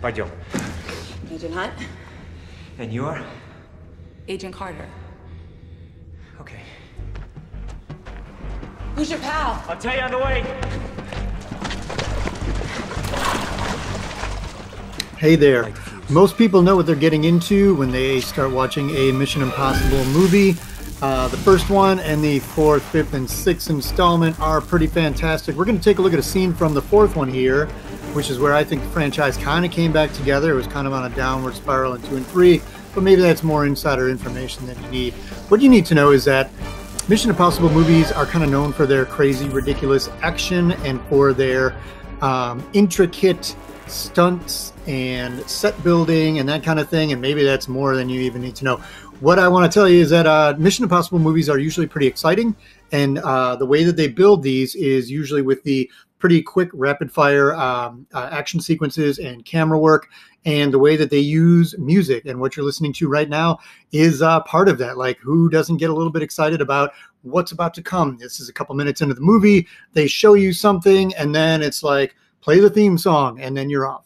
Pardon. Agent Hunt. And you are? Agent Carter. Okay. Who's your pal? I'll tell you on the way. Hey there. Most people know what they're getting into when they start watching a Mission Impossible movie. Uh, the first one and the fourth, fifth, and sixth installment are pretty fantastic. We're going to take a look at a scene from the fourth one here which is where I think the franchise kind of came back together. It was kind of on a downward spiral in two and three, but maybe that's more insider information than you need. What you need to know is that Mission Impossible movies are kind of known for their crazy, ridiculous action and for their um, intricate stunts and set building and that kind of thing. And maybe that's more than you even need to know. What I want to tell you is that uh, Mission Impossible movies are usually pretty exciting. And uh, the way that they build these is usually with the pretty quick, rapid fire um, uh, action sequences and camera work. And the way that they use music and what you're listening to right now is uh, part of that. Like, who doesn't get a little bit excited about what's about to come? This is a couple minutes into the movie. They show you something, and then it's like, play the theme song, and then you're off.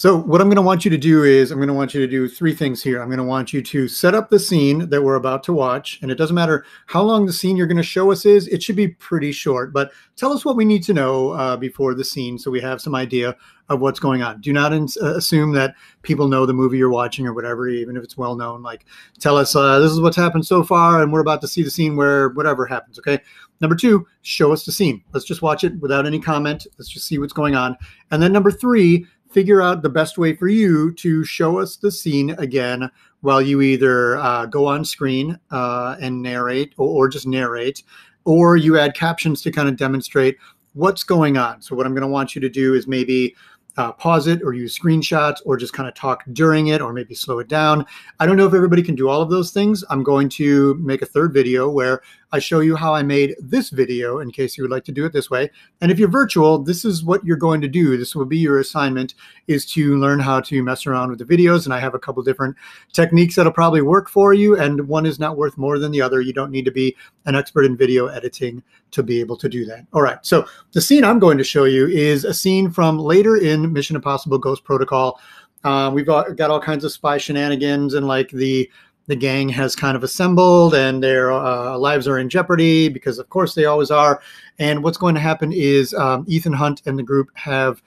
So, what I'm going to want you to do is, I'm going to want you to do three things here. I'm going to want you to set up the scene that we're about to watch. And it doesn't matter how long the scene you're going to show us is, it should be pretty short. But tell us what we need to know uh, before the scene so we have some idea of what's going on. Do not uh, assume that people know the movie you're watching or whatever, even if it's well known. Like, tell us uh, this is what's happened so far, and we're about to see the scene where whatever happens. Okay. Number two, show us the scene. Let's just watch it without any comment. Let's just see what's going on. And then number three, figure out the best way for you to show us the scene again while you either uh, go on screen uh, and narrate or, or, just narrate, or you add captions to kind of demonstrate what's going on. So, what I'm going to want you to do is maybe uh, pause it or use screenshots or just kind of talk during it or maybe slow it down. I don't know if everybody can do all of those things. I'm going to make a third video where I show you how I made this video in case you would like to do it this way. And if you're virtual, this is what you're going to do. This will be your assignment is to learn how to mess around with the videos. And I have a couple different techniques that'll probably work for you. And one is not worth more than the other. You don't need to be an expert in video editing to be able to do that. All right. So the scene I'm going to show you is a scene from later in Mission Impossible Ghost Protocol. Uh, we've got, got all kinds of spy shenanigans and like the the gang has kind of assembled and their uh, lives are in jeopardy because, of course, they always are. And what's going to happen is um, Ethan Hunt and the group have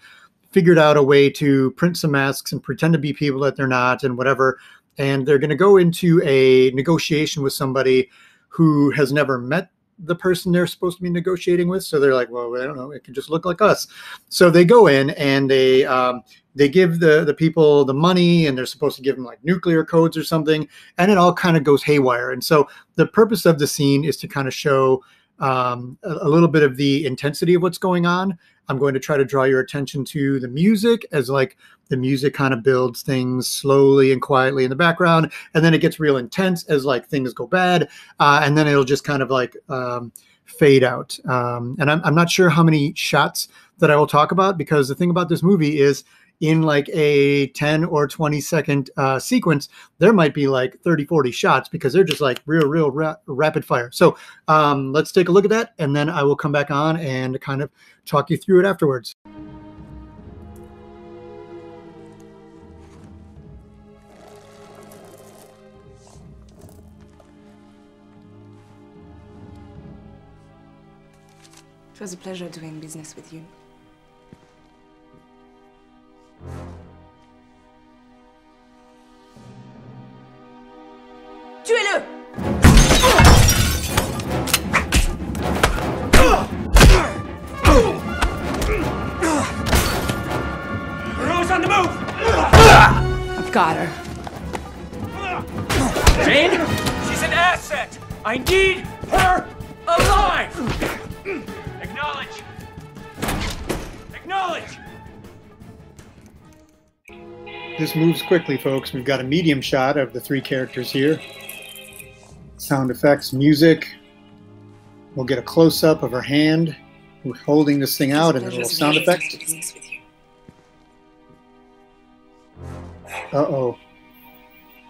figured out a way to print some masks and pretend to be people that they're not and whatever. And they're going to go into a negotiation with somebody who has never met the person they're supposed to be negotiating with. So they're like, well, I don't know, it can just look like us. So they go in and they um, they give the the people the money, and they're supposed to give them like nuclear codes or something, and it all kind of goes haywire. And so the purpose of the scene is to kind of show um, a, a little bit of the intensity of what's going on. I'm going to try to draw your attention to the music as like the music kind of builds things slowly and quietly in the background, and then it gets real intense as like things go bad, uh, and then it'll just kind of like um, fade out. Um, and I'm, I'm not sure how many shots that I will talk about because the thing about this movie is in like a 10 or 20 second uh, sequence, there might be like 30, 40 shots because they're just like real, real ra- rapid fire. So um, let's take a look at that. And then I will come back on and kind of talk you through it afterwards. It was a pleasure doing business with you. On the move! I've got her. Jane? She's an asset! I need her alive! Acknowledge! Acknowledge! This moves quickly, folks. We've got a medium shot of the three characters here. Sound effects, music. We'll get a close up of her hand. We're holding this thing out and a little sound effect. Uh oh.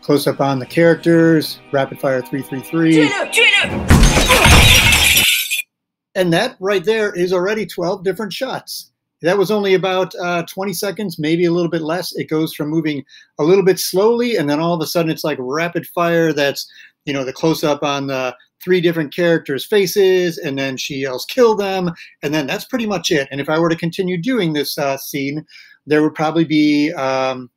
Close up on the characters. Rapid fire 333. And that right there is already 12 different shots. That was only about uh, 20 seconds, maybe a little bit less. It goes from moving a little bit slowly, and then all of a sudden it's like rapid fire. That's you know the close up on the three different characters' faces, and then she yells, "Kill them!" and then that's pretty much it. And if I were to continue doing this uh, scene, there would probably be um,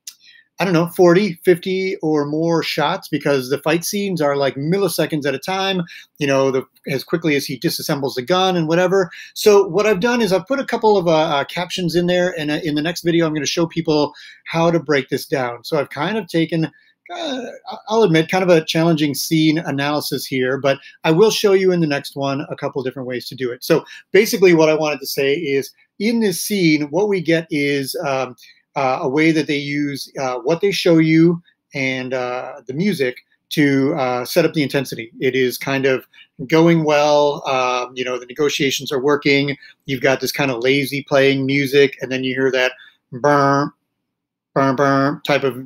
I don't know, 40, 50 or more shots because the fight scenes are like milliseconds at a time, you know, the, as quickly as he disassembles the gun and whatever. So what I've done is I've put a couple of uh, uh, captions in there, and uh, in the next video, I'm going to show people how to break this down. So I've kind of taken uh, I'll admit, kind of a challenging scene analysis here, but I will show you in the next one a couple different ways to do it. So basically, what I wanted to say is in this scene, what we get is um, uh, a way that they use uh, what they show you and uh, the music to uh, set up the intensity. It is kind of going well. Um, you know, the negotiations are working. You've got this kind of lazy playing music, and then you hear that burn, type of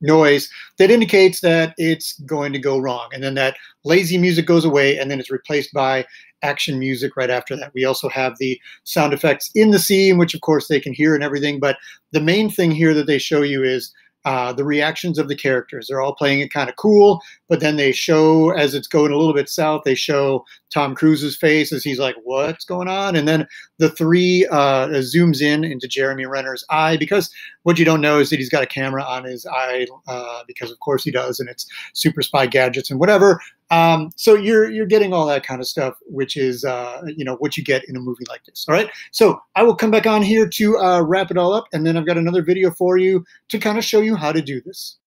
noise that indicates that it's going to go wrong. And then that lazy music goes away, and then it's replaced by action music right after that. We also have the sound effects in the scene, which of course they can hear and everything. But the main thing here that they show you is uh, the reactions of the characters. They're all playing it kind of cool, but then they show as it's going a little bit south. They show Tom Cruise's face as he's like, "What's going on?" And then the three uh, zooms in into Jeremy Renner's eye because what you don't know is that he's got a camera on his eye uh, because of course he does, and it's super spy gadgets and whatever. Um, so you're you're getting all that kind of stuff, which is uh, you know what you get in a movie like this. All right. So I will come back on here to uh, wrap it all up, and then I've got another video for you to kind of show you how to do this.